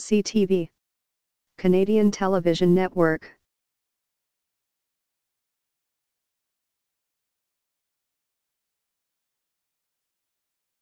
CTV Canadian Television Network.